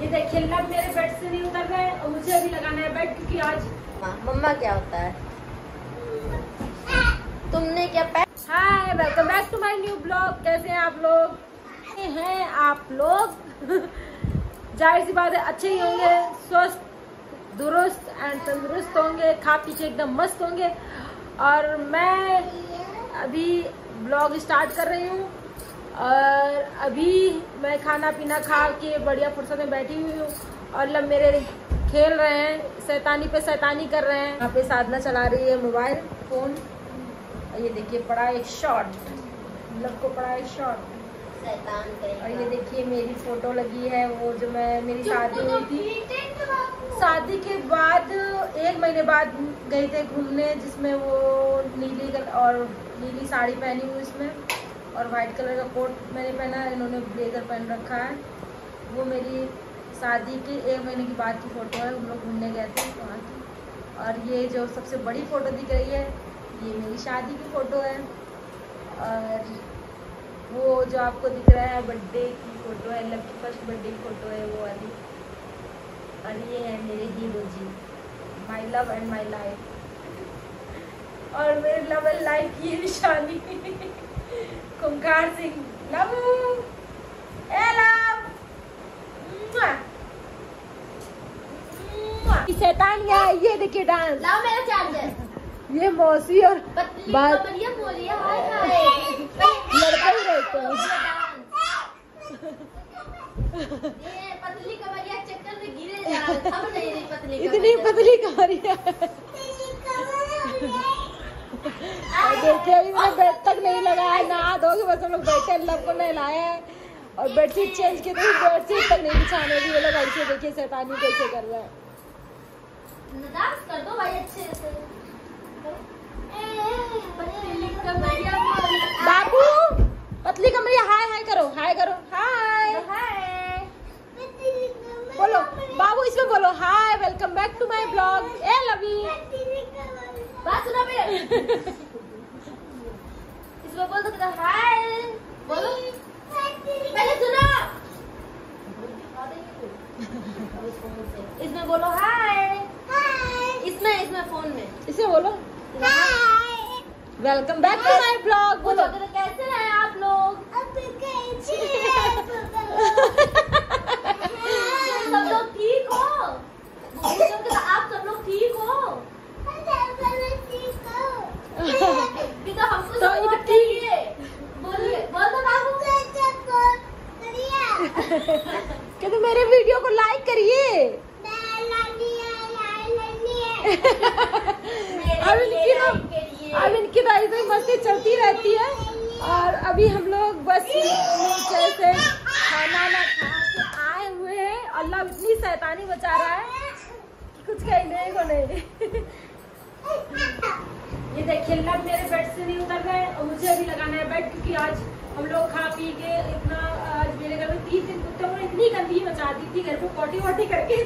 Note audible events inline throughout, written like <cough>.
ये देखिए लब मेरे बेड से नहीं उतर रहे और मुझे अभी लगाना है बेड क्योंकि आज मम्मा क्या होता है? तुमने क्या पै... hi welcome back to my new blog कैसे हैं आप लोग? हैं आप लोग? <laughs> ज़ाहिर सी बात है अच्छे ही होंगे स्वस्थ दुरुस्त एंड तंदुरुस्त होंगे खा पी के एकदम मस्त होंगे। और मैं अभी ब्लॉग स्टार्ट कर रही हूँ। और अभी मैं खाना पीना खा के बढ़िया फुर्सत में बैठी हुई हूँ और लब मेरे खेल रहे हैं सैतानी पे सैतानी कर रहे हैं। यहाँ पे साधना चला रही है मोबाइल फ़ोन। ये देखिए पड़ा एक शॉट लब को पड़ा एक शॉट और ये देखिए मेरी फ़ोटो लगी है वो जो मैं मेरी शादी हुई थी। शादी के बाद एक महीने बाद गए थे घूमने जिसमें वो नीली और नीली साड़ी पहनी हुई इसमें और वाइट कलर का कोट मैंने पहना है, इन्होंने ब्लेजर पहन रखा है। वो मेरी शादी के एक महीने की बाद की फ़ोटो है, हम लोग घूमने गए थे वहाँ की और ये जो सबसे बड़ी फ़ोटो दिख रही है, ये मेरी शादी की फ़ोटो है। और वो जो आपको दिख रहा है बर्थडे की फ़ोटो है लब की फ़र्स्ट बर्थडे की फ़ोटो है, वो वाली। और ये है मेरे hero ji my love and my life और मेरे लव एंड लाइफ की निशानी। <laughs> कुंकार सिंह लव ए। शैतान या ये देखिए डांस लाओ मेरा चार्जर ये मौसी और बात कमरिया बोलिए हाय हाय लड़का ही रहते हैं पतली कमरिया चक्कर में गिरे जा रहा। अब नहीं पतली इतनी पतली कमरिया देखिए अभी बेड तक नहीं लगाया नहा धो के बस हम लोग बैठे हैं, लब को नहलाए हैं। और बेडशीट चेंज की तो बेडशीट तक नहीं बिछाने दी। वो लोग ऐसे देखिए शैतानी कैसे कर रहे हैं। डांस कर दो भाई अच्छे से। पतली कमरिया बोलिए बाबू पतली कमरिया हाय हाय करो हाय करो हाय। हाय। बोलो बाबू इसमें बोलो hi welcome back to my blog ए लवी बात सुनो मेरे इसमें बोल दो तो हाय बोलो पहले सुनो इसमें बोलो हाय इसमें इसमें फ़ोन में। इसे बोलो। Welcome back to my blog बोलो। तो कैसे हैं आप लोग? <laughs> सब लोग ठीक हो? बोलो तो आप सब लोग ठीक हो? तो हमको तो सपोर्ट चाहिए बोलिए बोल दो बाबू। <laughs> कहते मेरे वीडियो को लाइक करिए। <laughs> अब इनकी तो अब इनकी तो ऐसे मस्ती चलती रहती है। और अभी हम लोग बस नीचे से खाना ना खा के आए हुए हैं। अल्लाह इतनी शैतानी बचा रहा है कि कुछ कहने को नहीं। <laughs> ये देखिए लब मेरे बेड से नहीं उतर रहे और मुझे अभी लगाना है बेड क्योंकि आज हम लोग खा पी के इतना, आज मेरे घर में तीन दिन कुत्ते इतनी गंदगी मचा दी थी, घर पे पोटी वोटी करके।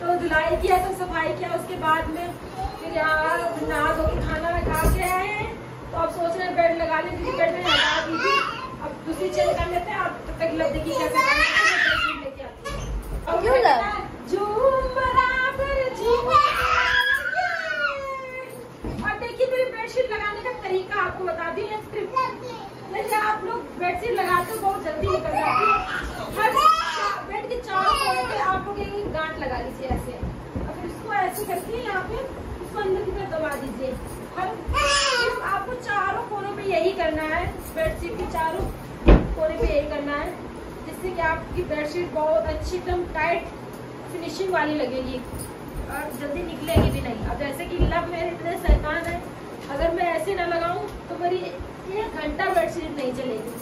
तो धुलाई किया तो सफ़ाई किया उसके बाद में फिर यहाँ नहा धो के खाना खा के आए हैं। तो अब सोच रहे हैं बेड लगा लें क्योंकि बेड में लगा दीजिए। अब दूसरी चेंज कर लेते हैं आप तब तक लब देखिए क्या करना क्यों कहता लब? झूम बराबर झूम और देखिए मेरी बेडशीट लगाने का तरीका आपको बता दी है आप लोग बेडशीट लगाते हो बहुत जल्दी निकल जाती है। हर बेड के चारों कोने पे आप लोग एक गांठ लगा लीजिए ऐसे। और फिर इसको ऐसे करके यहाँ पे इसको अंदर की तरफ़ दबा दीजिए। हर आपको चारों कोनों पे यही करना है। बेडशीट के चारों कोने पे यही करना है, जिससे कि आपकी बेडशीट बहुत अच्छी एकदम टाइट फिनिशिंग वाली लगेगी। और जल्दी निकलेगी भी नहीं। अब जैसे कि लब मेरे इतने शैतान है, अगर मैं ऐसे ना लगाऊँ तो मेरी एक घंटा बेडशीट नहीं चलेगी।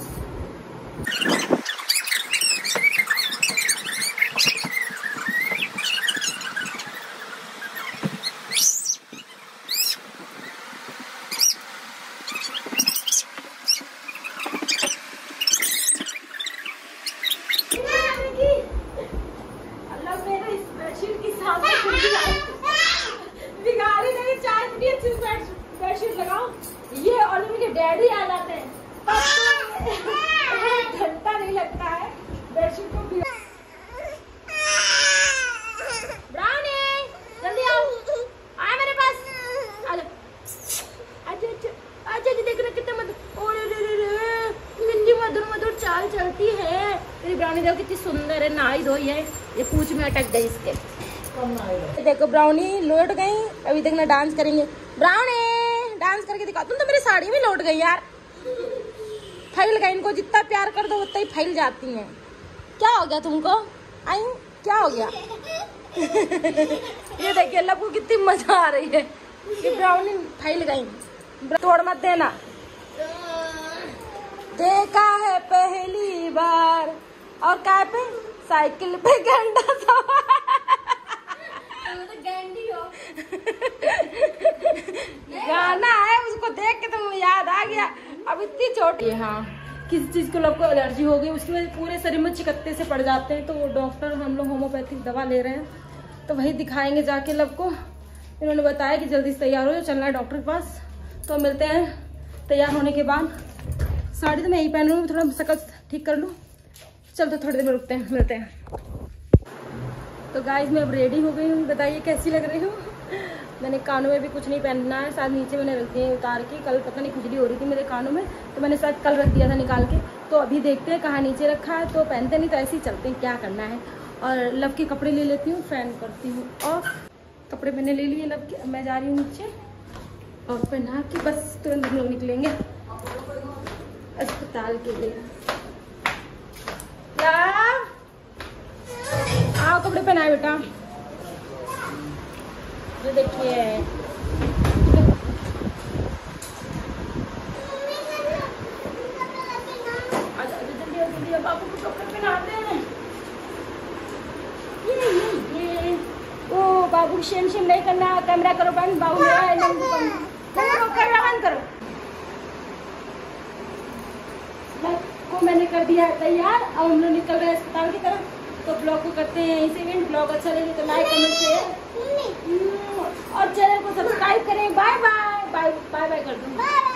बेडशीट लगाओ हाँ, ये और मेरे डैडी आ जाते हैं। घंटा तो नहीं लगता है। बेडशीट को भी मधुर मधुर चाल चलती है। ब्राउनी देखो कितनी सुंदर है नाई धोई है। ये पूछ में अटक गई इसके। देखो ब्राउनी लोट गई। अभी देखना डांस करेंगे। ब्राउनी! डांस करके दिखा, तुम तो मेरी साड़ी में लौट गई यार। फैल गई इनको, जितना प्यार कर दो उतना ही फैल जाती हैं। क्या हो गया तुमको? आई, क्या हो गया? <laughs> ये देखिए लबू कितनी मज़ा आ रही है। कि ब्राउनी फैल गई। तोड़ मत देना। देखा है पहली बार। और क्या पे? साइकिल पे गंडा सवार तो गैंडी हो गाना है उसको देख के तो मुझे याद आ गया इतनी छोटी है, किसी चीज़ को लोग को एलर्जी हो गई उसकी वजह पूरे शरीर में चिकत्ते से पड़ जाते हैं तो डॉक्टर हम लोग होम्योपैथिक दवा ले रहे हैं। तो वही दिखाएँगे जाके लब को। इन्होंने बताया कि जल्दी से तैयार हो जाओ, चलना है डॉक्टर के पास। तो मिलते हैं तैयार होने के बाद। साड़ी तो मैं यही पहन लूँ थोड़ा शकल ठीक कर लूँ। चलते थोड़ी देर में रुकते हैं, मिलते हैं। तो गाइज़ मैं अब रेडी हो गई हूँ, बताइए कैसी लग रही हूँ? मैंने कानों में भी कुछ नहीं पहनना है, शायद नीचे मैंने रख दिए उतार के, कल पता नहीं खुजली हो रही थी मेरे कानों में तो मैंने शायद कल रख दिया था निकाल के। तो अभी देखते हैं कहाँ नीचे रखा है तो पहनते नहीं तो ऐसे ही चलते हैं, क्या करना है। और लव के कपड़े ले लेती हूँ, फ़ैन करती हूँ, और कपड़े मैंने ले लिए लव के मैं जा रही हूँ नीचे। और पहना के बस तुरंत हम लोग निकलेंगे अस्पताल के लिए। आओ कपड़े पहनाए बेटा। ये देखिए बाबू, शेम शेम नहीं करना, कैमरा करो, बंद, बाबू करो, कैमरा बंद करो। को मैंने कर दिया तैयार अब हम लोग निकल रहे अस्पताल की तरफ़। तो ब्लॉग को करते हैं इसे इवेंट ब्लॉग अच्छा लगे तो लाइक कमेंट शेयर और चैनल को सब्सक्राइब करें। Bye bye bye bye bye कर दूँ